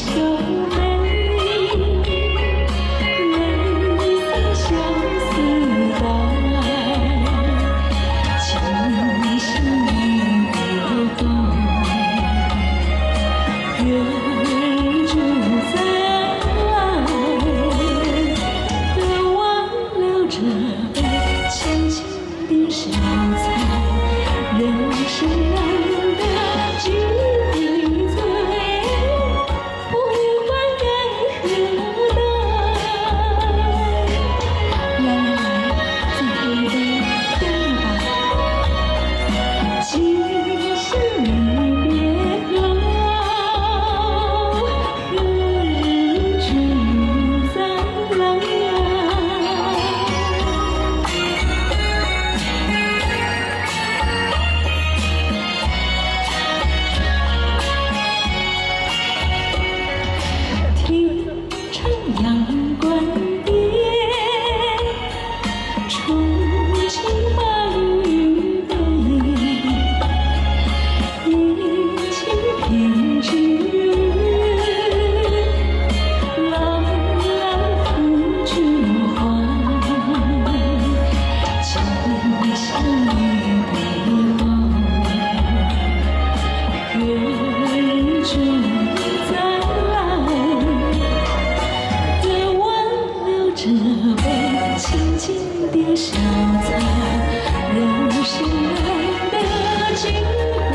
小妹妹的相思在。今生你何在君忘了这杯轻轻的伤阳光笑在人世来的尽头。